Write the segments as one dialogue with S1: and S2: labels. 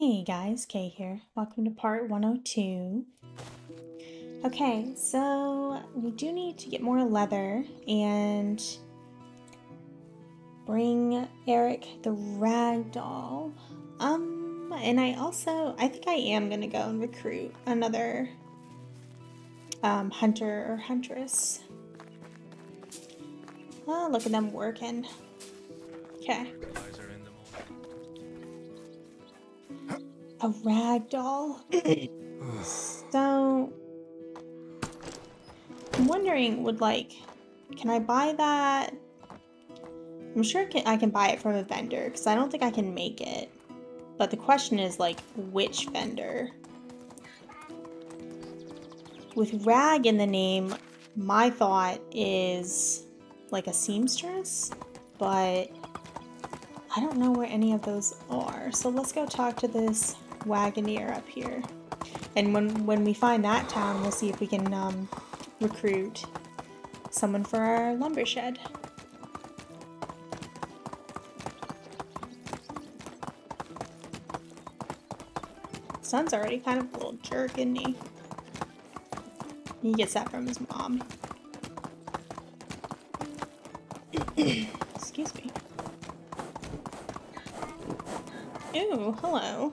S1: Hey guys, Kay here. Welcome to part 102. Okay, so we do need to get more leather and bring Eric the rag doll. Um, and I also, I think I am gonna go and recruit another um, hunter or huntress. Oh, look at them working. Okay. A rag doll. so I'm wondering, would like, can I buy that? I'm sure can, I can buy it from a vendor because I don't think I can make it. But the question is like, which vendor? With rag in the name, my thought is like a seamstress, but I don't know where any of those are. So let's go talk to this Wagoneer up here. And when, when we find that town, we'll see if we can um, recruit someone for our lumber shed. Son's already kind of a little jerk, isn't he? He gets that from his mom. Excuse me. Ooh, hello.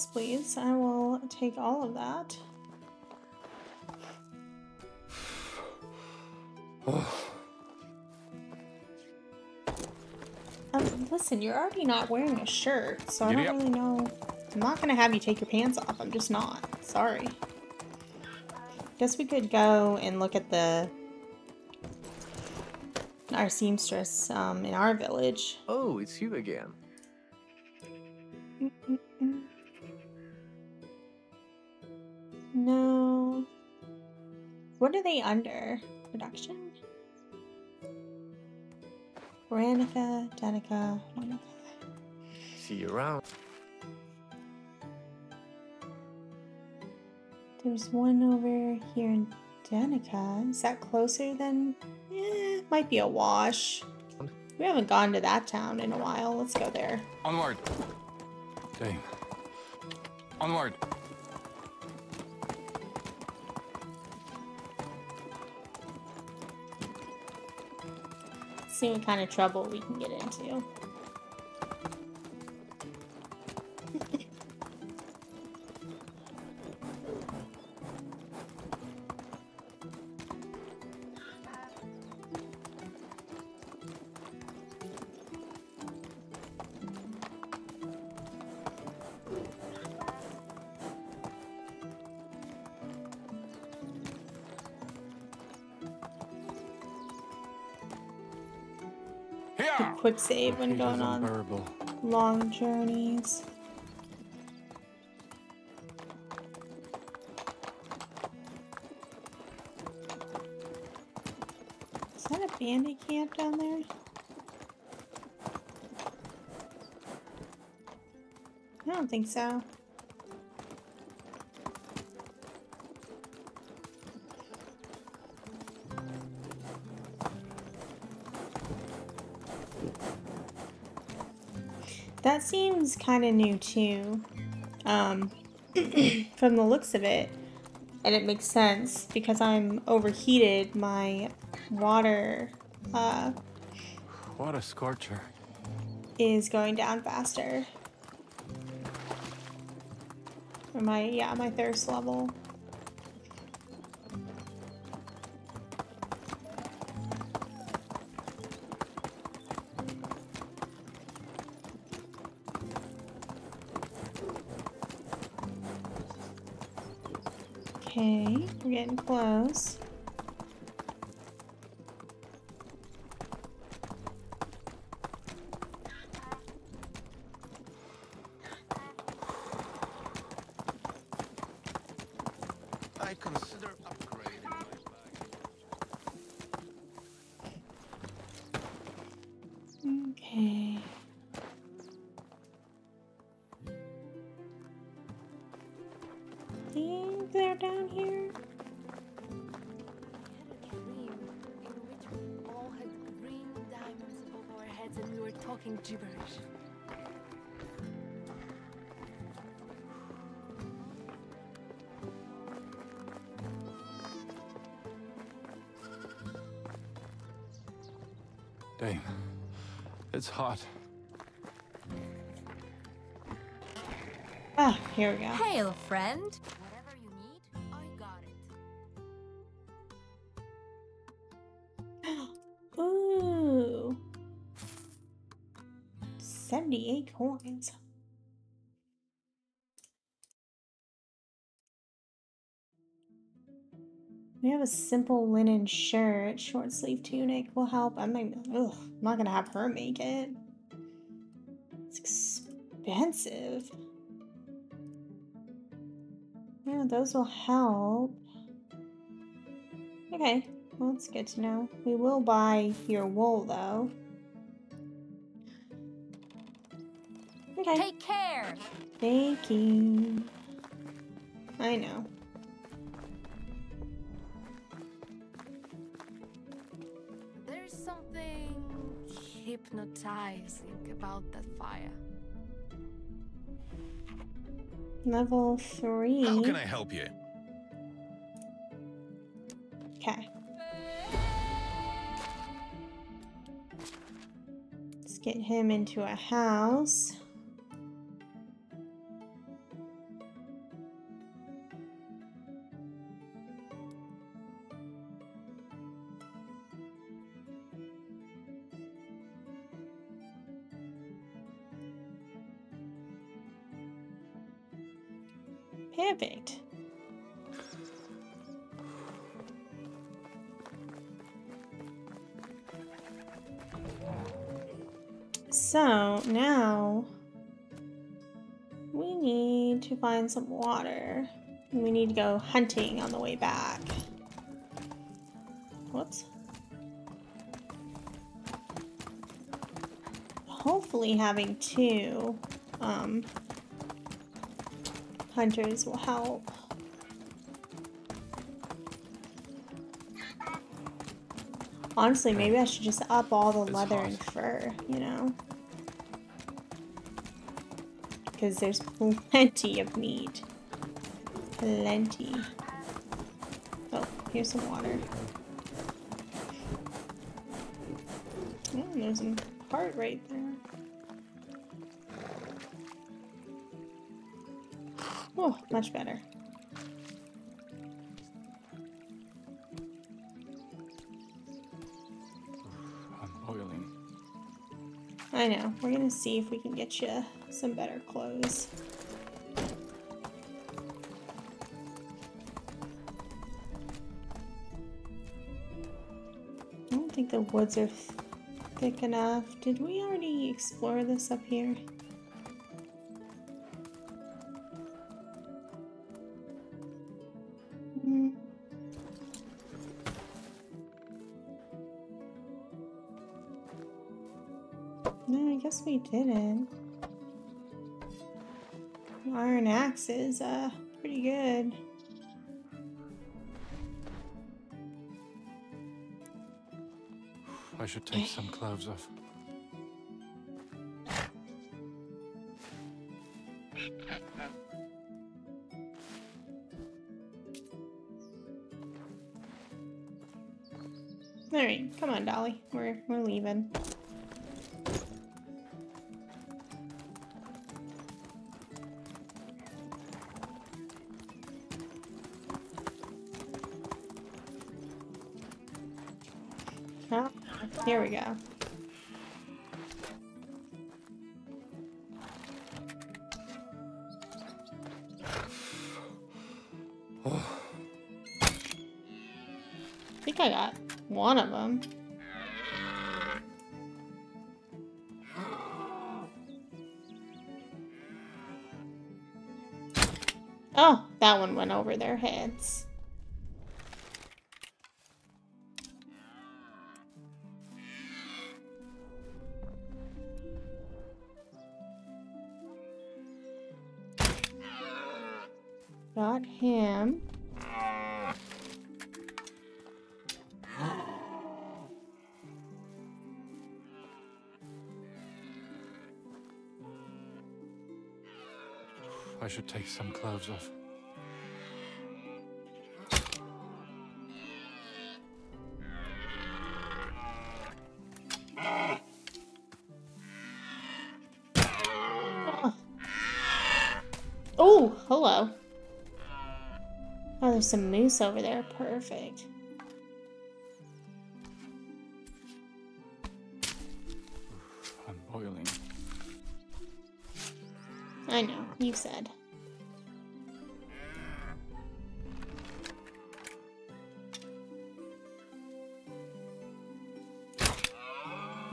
S1: Yes, please. I will take all of that. um, listen, you're already not wearing a shirt, so I don't really know. I'm not gonna have you take your pants off. I'm just not. Sorry. Guess we could go and look at the our seamstress um, in our village.
S2: Oh, it's you again.
S1: They under? Production? Veronica, Danica, Monica.
S2: See you around.
S1: There's one over here in Danica. Is that closer than... Eh, might be a wash. We haven't gone to that town in a while. Let's go there.
S3: Onward. Dame. Onward.
S1: See what kind of trouble we can get into. Quick save when going on
S3: unbearable.
S1: long journeys. Is that a bandit camp down there? I don't think so. That seems kind of new too, um, from the looks of it. And it makes sense because I'm overheated. My water uh,
S3: What a scorcher.
S1: is going down faster. Or my, yeah, my thirst level. Getting close.
S4: Heads and we were talking gibberish.
S3: Dame, it's hot.
S1: Ah, here we go.
S5: Hail, friend.
S1: 78 coins. We have a simple linen shirt, short sleeve tunic will help. I'm not, ugh, I'm not gonna have her make it. It's expensive. Yeah, those will help. Okay, well, that's good to know. We will buy your wool, though. Okay.
S5: Take care.
S1: Thank you. I know.
S4: There's something hypnotizing about that fire.
S1: Level three.
S6: How can I help you?
S1: Okay. Let's get him into a house. Find some water. We need to go hunting on the way back. Whoops. Hopefully having two um, hunters will help. Honestly, maybe I should just up all the leather and fur, you know? Because there's plenty of meat. Plenty. Oh, here's some water. Oh, there's a heart right there. Oh, much better.
S3: I'm boiling.
S1: I know. We're gonna see if we can get you some better clothes. I don't think the woods are th- thick enough. Did we already explore this up here? Hmm. No, I guess we didn't. Axe is uh pretty good.
S3: I should take some clothes off.
S1: All right, come on, Dolly. We're we're leaving. We. I think I got one of them. Oh, that one went over their heads.
S3: Clothes off.
S1: Oh, hello. Oh, there's some moose over there. Perfect.
S3: I'm boiling.
S1: I know, you said.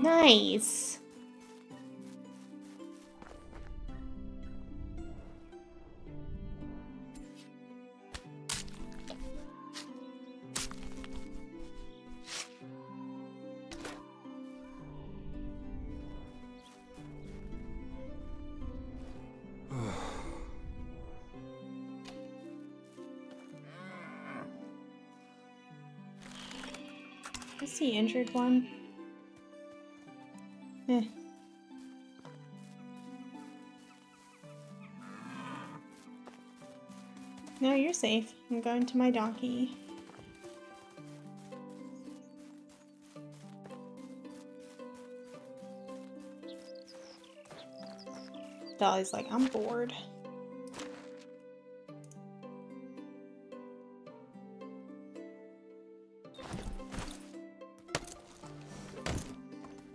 S1: Nice. Is the injured one? Safe. I'm going to my donkey. Dolly's like, I'm bored.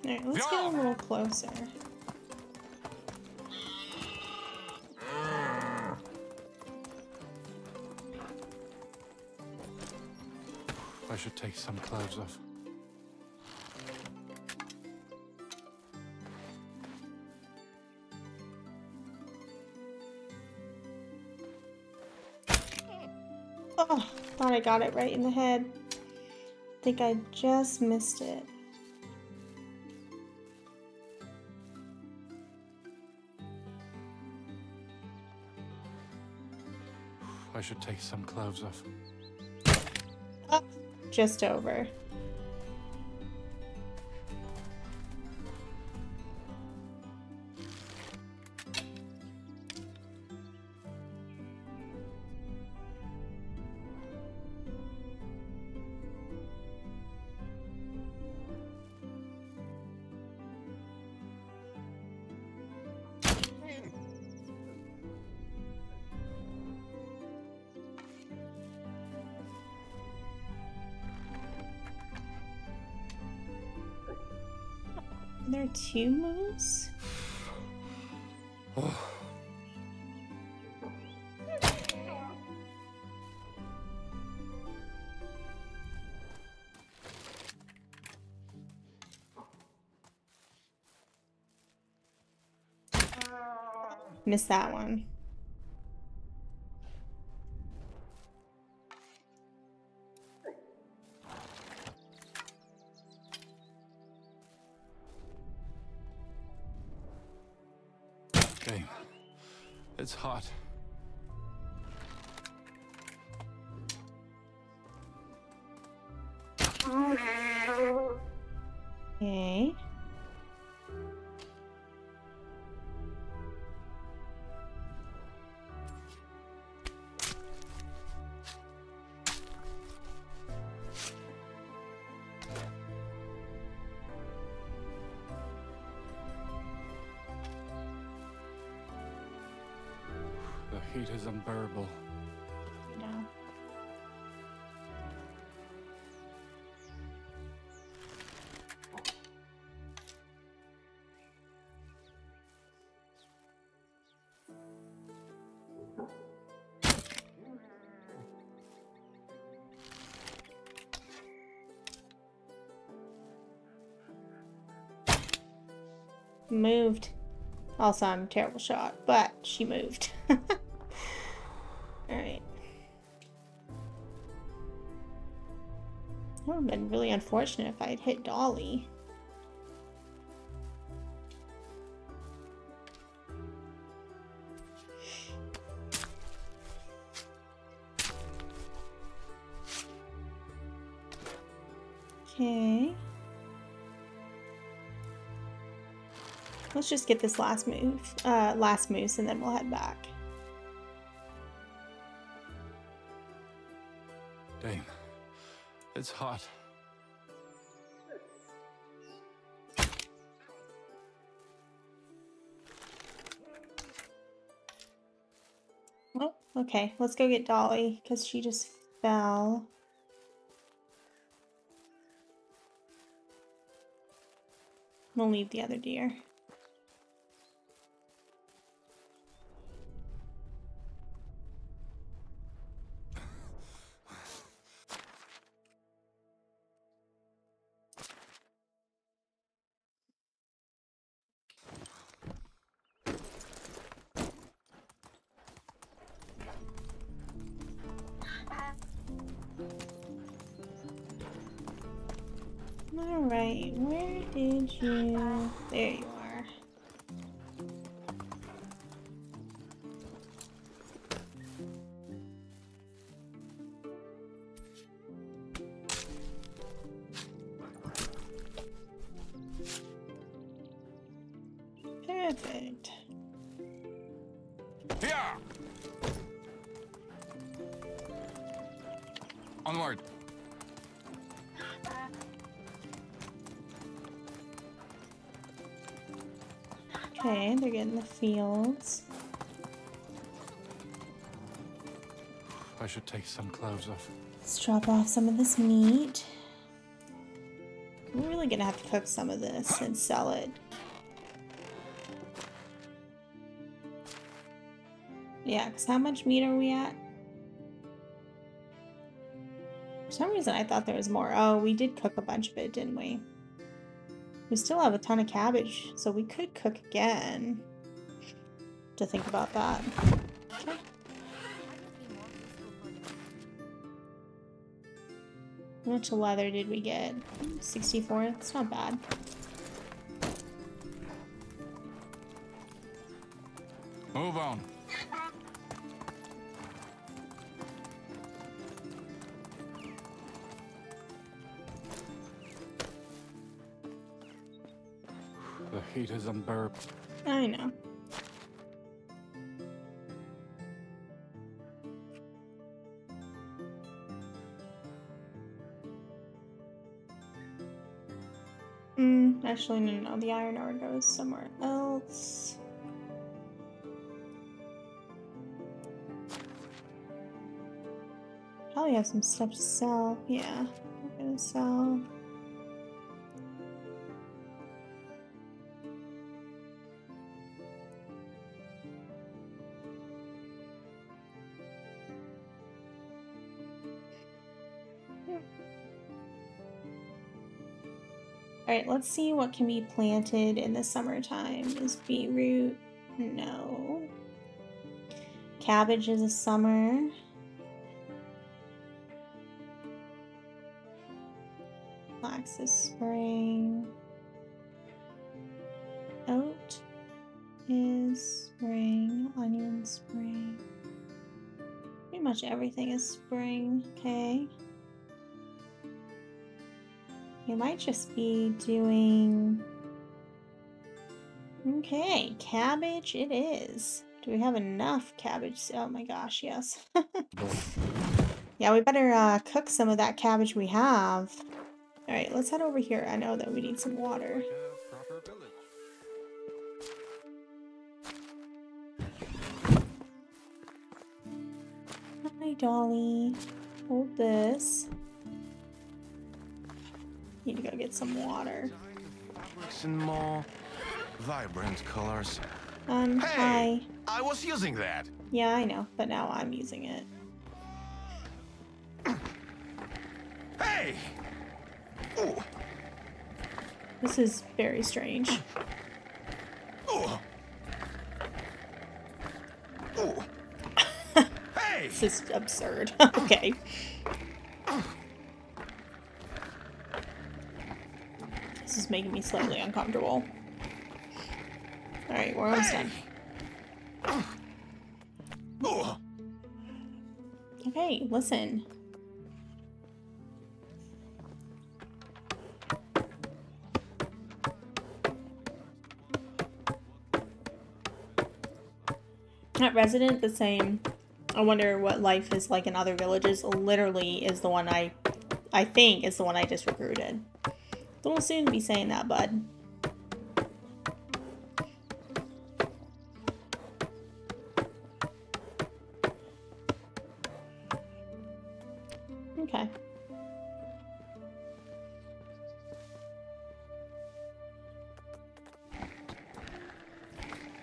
S1: Alright, let's get a little closer.
S3: Should take some clothes off.
S1: Oh, thought I got it right in the head. think I just missed it.
S3: I should take some clothes off.
S1: Just over. There two moves? Missed that one.
S3: Heat is unbearable.
S1: Moved. Also, I'm a terrible shot, but she moved. really unfortunate if I had hit Dolly. Okay. Let's just get this last move, uh, last moose, and then we'll head back.
S3: Dame, it's hot.
S1: Okay. Let's go get Dolly because she just fell. We'll leave the other deer. You... There you Okay, they're getting the fields.
S3: I should take some clothes off.
S1: Let's drop off some of this meat. We're really gonna have to cook some of this and sell it. Yeah, because how much meat are we at? For some reason I thought there was more. Oh, we did cook a bunch of it, didn't we? We still have a ton of cabbage, so we could cook again. To think about that. How much leather did we get? 64? It's not bad.
S3: Move on. Heat is unbearable.
S1: I know. Mm, actually, no, no, no. The iron ore goes somewhere else. Probably have some stuff to sell. Yeah, we're gonna sell. Let's see what can be planted in the summertime. Is beetroot? No. Cabbage is a summer. Flax is spring. Oat is spring. Onion spring. Pretty much everything is spring. Okay. We might just be doing. Okay, cabbage it is. Do we have enough cabbage? Oh my gosh, yes. yeah, we better uh, cook some of that cabbage we have. Alright, let's head over here. I know that we need some water. Hi, Dolly. Hold this. To go get some water.
S5: More vibrant colors.
S1: Um, hi.
S5: Hey! I was using that.
S1: Yeah, I know, but now I'm using it.
S5: Hey! Ooh,
S1: This is very strange.
S5: ooh. Ooh. hey!
S1: This is absurd. okay. Making me slightly uncomfortable. Alright, we're almost done. Okay, listen. At Resident, the same I wonder what life is like in other villages. Literally is the one I, I think is the one I just recruited. Little soon to be saying that, bud. Okay.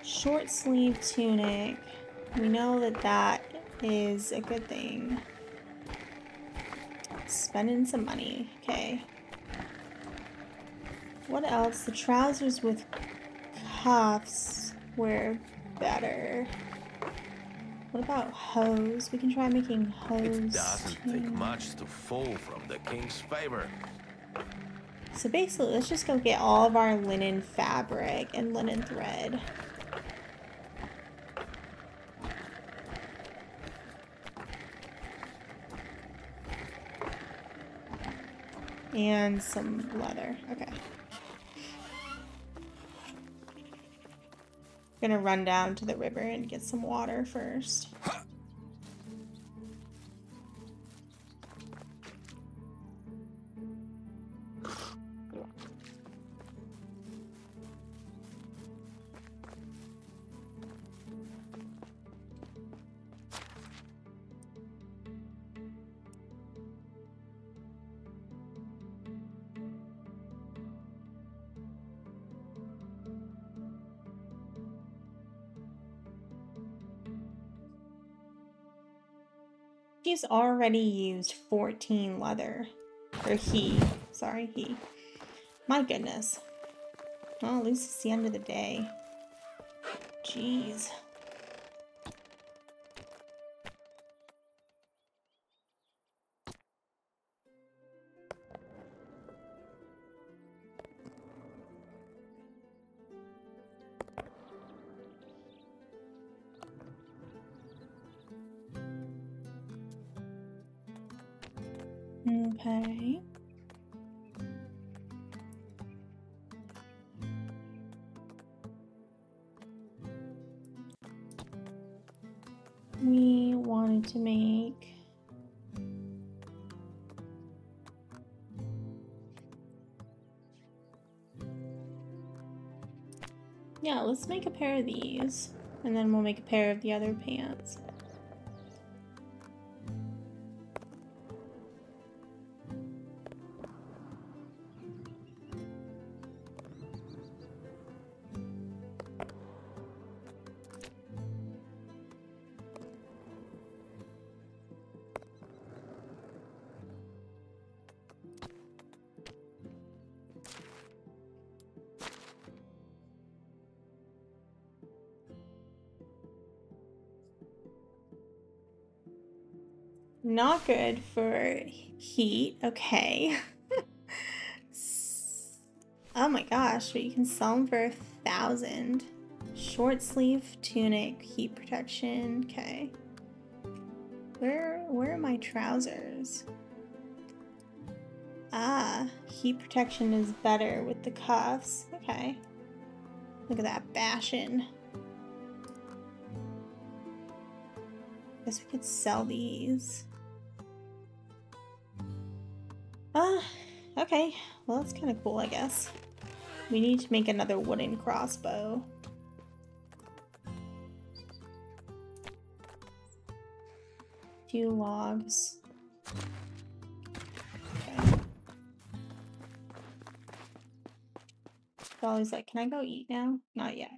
S1: Short sleeve tunic. We know that that is a good thing. Spending some money. Okay. What else? The trousers with cuffs were better. What about hose? We can try making hose.
S5: It doesn't take much to fall from the king's favor.
S1: So basically, let's just go get all of our linen fabric and linen thread. And some leather. Okay. Gonna run down to the river and get some water first. He's already used 14 leather. Or he. Sorry, he. My goodness. Well, at least it's the end of the day. Jeez. Let's make a pair of these and then we'll make a pair of the other pants. Not good for heat. Okay. Oh my gosh, but you can sell them for a thousand. Short sleeve tunic, heat protection. Okay. Where where are my trousers? Ah, heat protection is better with the cuffs. Okay. Look at that bashing. Guess we could sell these. Okay. Well, that's kind of cool, I guess. We need to make another wooden crossbow. Few logs. Okay. Dolly's like, can I go eat now? Not yet.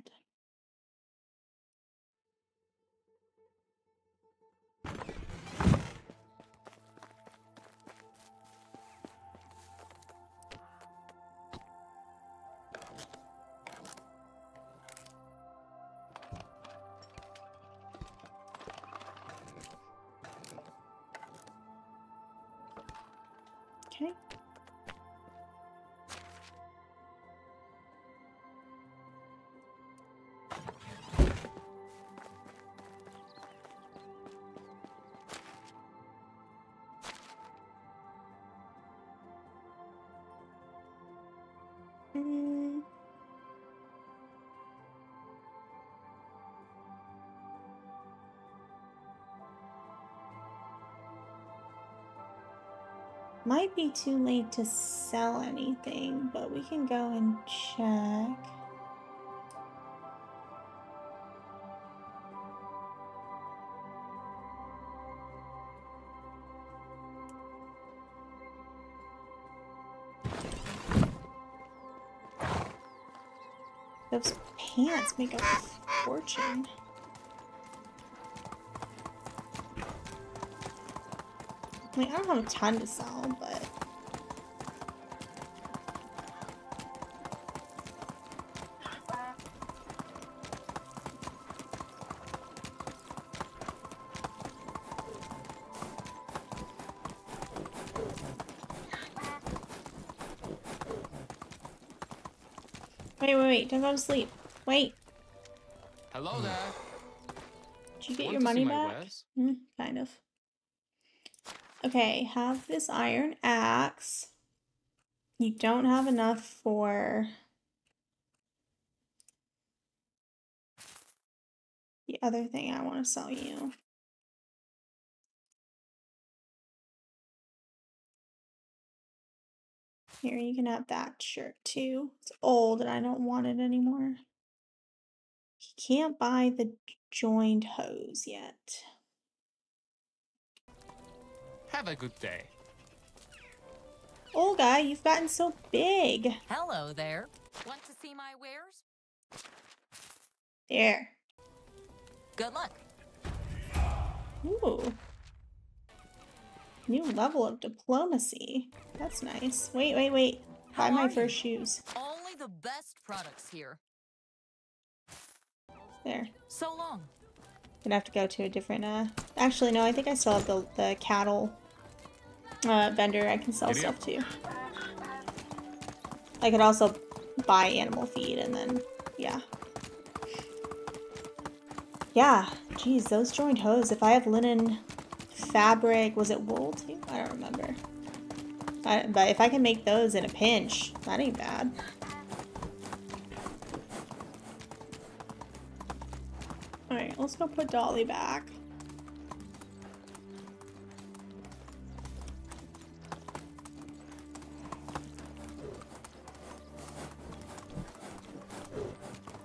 S1: Be too late to sell anything, but we can go and check. Those pants make a fortune. I mean, I don't have a ton to sell, but wait, wait, wait! Don't go to sleep. Wait,
S3: Hello there.
S1: did you get
S3: Want
S1: your money back? Hmm, kind of. Okay, have this iron axe. You don't have enough for the other thing I want to sell you. Here, you can have that shirt too. It's old and I don't want it anymore. You can't buy the joined hose yet.
S3: Have a good day.
S1: Olga, you've gotten so big.
S6: Hello there. Want to see my wares?
S1: There.
S6: Good luck.
S1: Ooh. New level of diplomacy. That's nice. Wait, wait, wait. Buy my
S6: are you?
S1: first shoes.
S6: Only the best products here.
S1: There.
S6: So long.
S1: Gonna have to go to a different, uh... Actually, no, I think I still have the, the cattle uh, vendor I can sell
S3: Giddy
S1: stuff to. I could also buy animal feed and then, yeah. Yeah, geez, those joined hose. If I have linen fabric, was it wool too? I don't remember. I, but if I can make those in a pinch, that ain't bad. Alright, let's go put Dolly back.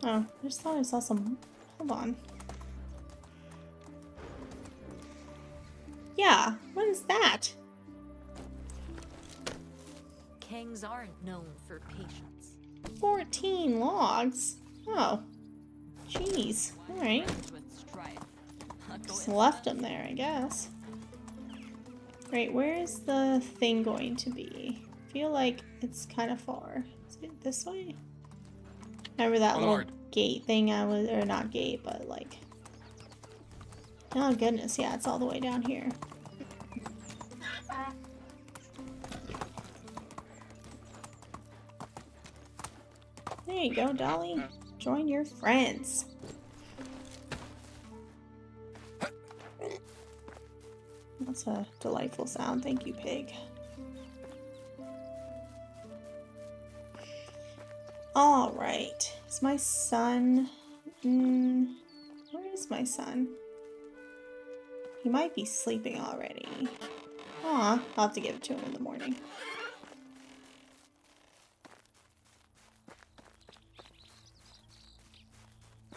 S1: Oh, I just thought I saw some. Hold on. Yeah, what is that?
S6: Kings aren't known for patience.
S1: 14 logs? Oh. Jeez. Alright.
S6: With.
S1: Just left them there, I guess. Right, where is the thing going to be? I feel like it's kind of far. Is it this way? Remember that oh, little
S3: Onward.
S1: Gate thing I was, or not gate, but like. Oh goodness, yeah, it's all the way down here. There you go, Dolly. Join your friends. That's a delightful sound. Thank you, pig. All right. Is my son. Mm, where is my son? He might be sleeping already. Aw, I'll have to give it to him in the morning.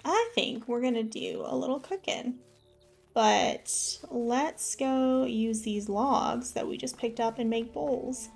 S1: I think we're gonna do a little cooking. But let's go use these logs that we just picked up and make bowls.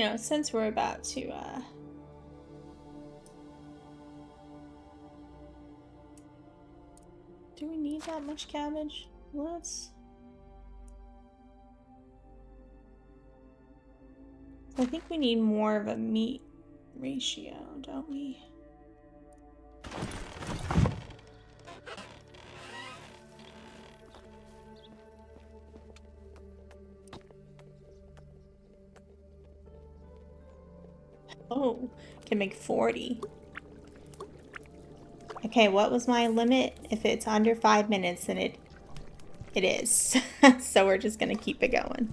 S1: You know, since we're about to, uh, do we need that much cabbage? Let's. I think we need more of a meat ratio, don't we? Oh, can make 40. Okay, what was my limit? If it's under five minutes, then it it is. so we're just gonna keep it going.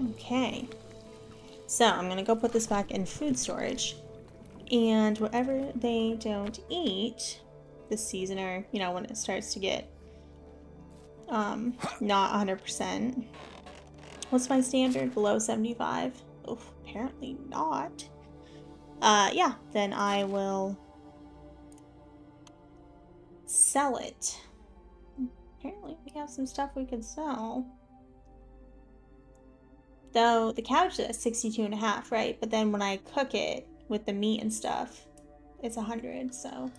S1: Okay. So I'm gonna go put this back in food storage. And whatever they don't eat, the seasoner, you know, when it starts to get um, not 100%. What's my standard? Below 75? Oof, apparently not. Uh, yeah, then I will sell it. Apparently we have some stuff we could sell. Though the couch is 62 and a half, right? But then when I cook it with the meat and stuff, it's 100, so.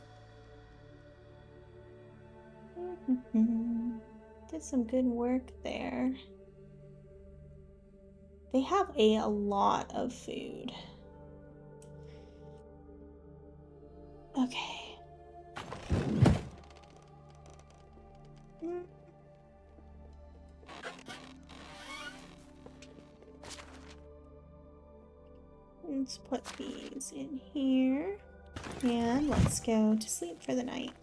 S1: Did some good work there. They have a, a lot of food. Okay. Mm. Let's put these in here. And let's go to sleep for the night.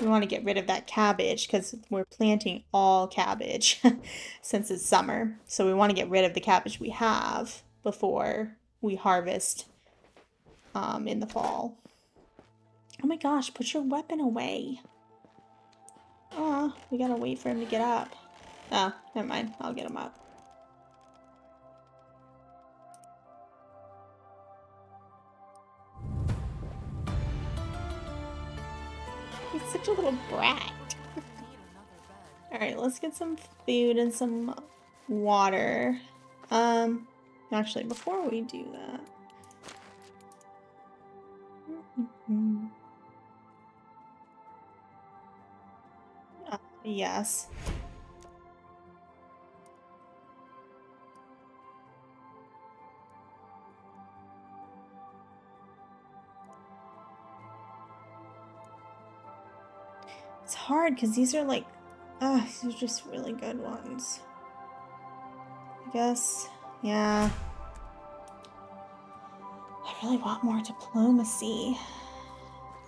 S1: We want to get rid of that cabbage because we're planting all cabbage since it's summer. So we want to get rid of the cabbage we have before we harvest um, in the fall. Oh my gosh, put your weapon away. Oh, we gotta wait for him to get up. Oh, never mind. I'll get him up. He's such a little brat. Alright, let's get some food and some water. Um, actually, before we do that. Uh, yes. It's hard because these are like, ah, these are just really good ones. I guess, yeah. I really want more diplomacy.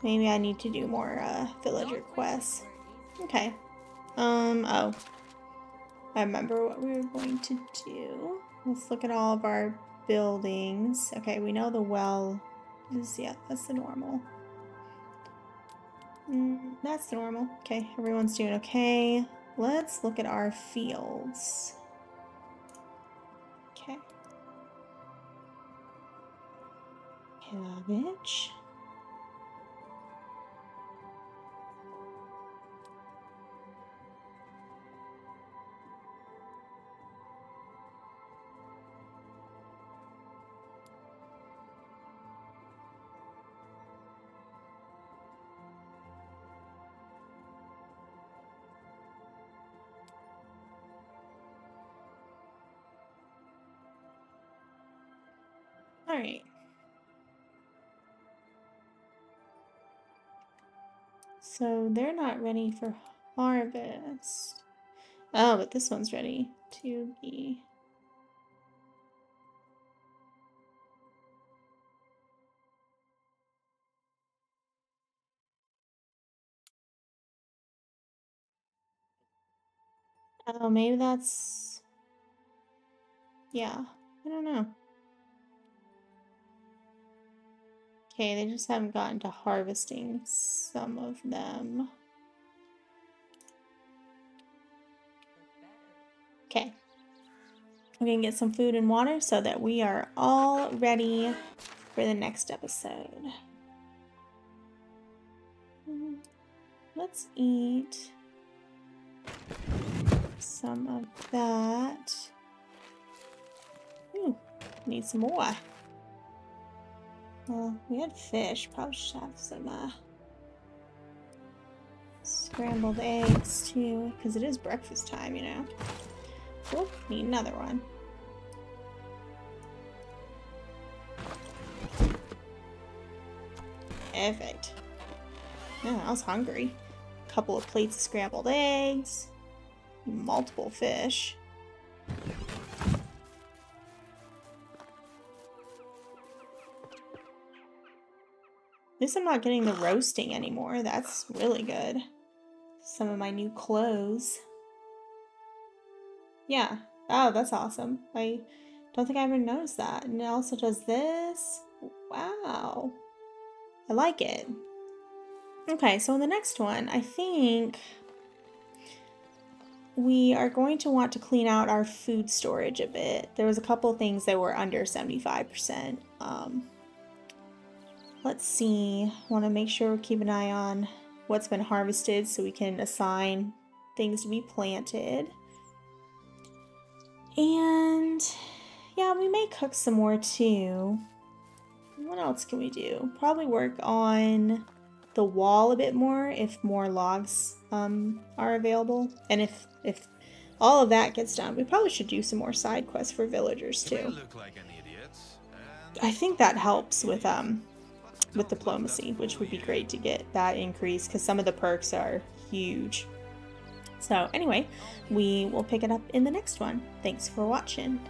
S1: Maybe I need to do more uh, villager quests. Okay. Um, oh. I remember what we were going to do. Let's look at all of our buildings. Okay, we know the well is, yeah, that's the normal. Mm, that's the normal. Okay, everyone's doing okay. Let's look at our fields. Okay. Cabbage. All right. So they're not ready for harvest. Oh, but this one's ready to be. Oh, maybe that's. Yeah, I don't know. Okay, they just haven't gotten to harvesting some of them. Okay. We're gonna get some food and water so that we are all ready for the next episode. Let's eat some of that. Ooh, need some more. Well, we had fish. Probably should have some uh, scrambled eggs too, because it is breakfast time, you know. Oh, need another one. Perfect. Yeah, I was hungry. A Couple of plates of scrambled eggs, multiple fish. At least I'm not getting the roasting anymore. That's really good. Some of my new clothes. Yeah. Oh, that's awesome. I don't think I ever noticed that. And it also does this. Wow. I like it. Okay, so in the next one, I think we are going to want to clean out our food storage a bit. There was a couple things that were under 75%. Um, let's see. Want to make sure we keep an eye on what's been harvested so we can assign things to be planted. And yeah, we may cook some more too. what else can we do? Probably work on the wall a bit more if more logs um, are available. And if if all of that gets done, we probably should do some more side quests for villagers too.
S5: like an idiots. and
S1: I think that helps with um with diplomacy, which would be great to get that increase because some of the perks are huge. So anyway, we will pick it up in the next one. Thanks for watching.